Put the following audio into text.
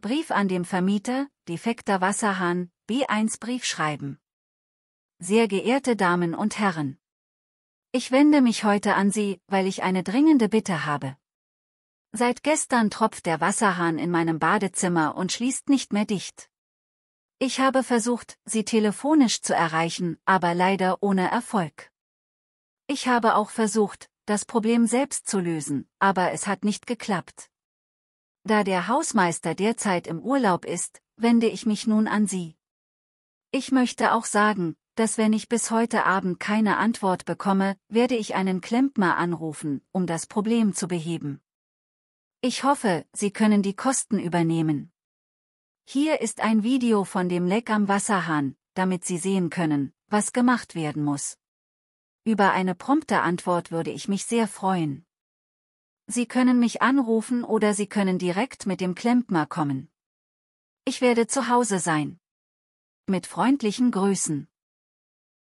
Brief an dem Vermieter, defekter Wasserhahn, B1 Brief schreiben. Sehr geehrte Damen und Herren. Ich wende mich heute an Sie, weil ich eine dringende Bitte habe. Seit gestern tropft der Wasserhahn in meinem Badezimmer und schließt nicht mehr dicht. Ich habe versucht, Sie telefonisch zu erreichen, aber leider ohne Erfolg. Ich habe auch versucht, das Problem selbst zu lösen, aber es hat nicht geklappt. Da der Hausmeister derzeit im Urlaub ist, wende ich mich nun an Sie. Ich möchte auch sagen, dass wenn ich bis heute Abend keine Antwort bekomme, werde ich einen Klempner anrufen, um das Problem zu beheben. Ich hoffe, Sie können die Kosten übernehmen. Hier ist ein Video von dem Leck am Wasserhahn, damit Sie sehen können, was gemacht werden muss. Über eine prompte Antwort würde ich mich sehr freuen. Sie können mich anrufen oder Sie können direkt mit dem Klempner kommen. Ich werde zu Hause sein. Mit freundlichen Grüßen.